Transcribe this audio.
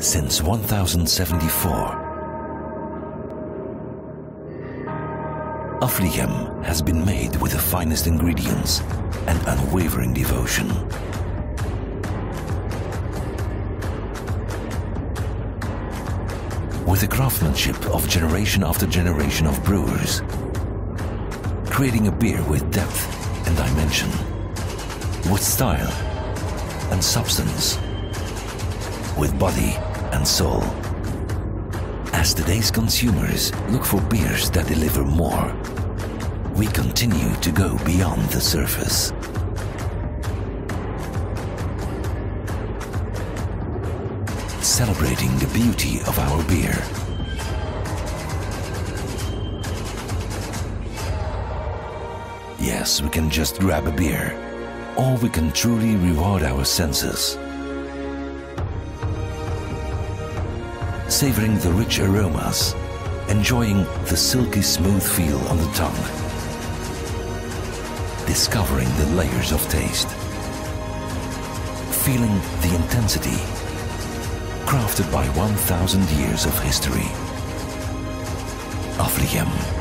since 1074. Affligem has been made with the finest ingredients and unwavering devotion. With the craftsmanship of generation after generation of brewers, creating a beer with depth and dimension, with style and substance, with body and soul. As today's consumers look for beers that deliver more, we continue to go beyond the surface. Celebrating the beauty of our beer. Yes, we can just grab a beer, or we can truly reward our senses. Savoring the rich aromas, enjoying the silky smooth feel on the tongue, discovering the layers of taste, feeling the intensity, crafted by 1,000 years of history. Affligem